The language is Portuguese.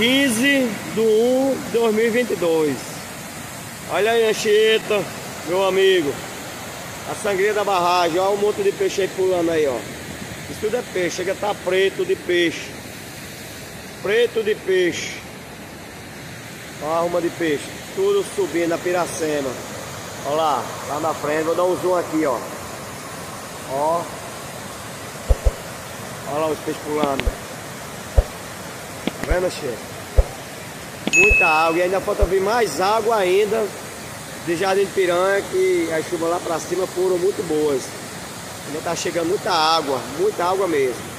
15 de 1 de 2022. Olha aí, Anchieta, meu amigo. A sangria da barragem, olha o monte de peixe aí pulando aí, ó. Isso tudo é peixe, chega a tá preto de peixe. Preto de peixe. Olha a arruma de peixe. Tudo subindo a piracema. Olha lá, lá na frente, vou dar um zoom aqui, ó. Ó. Olha lá os peixes pulando. Tá vendo, chefe? Muita água e ainda falta vir mais água ainda de Jardim de Piranha que as chuvas lá para cima foram muito boas. Ainda tá chegando muita água, muita água mesmo.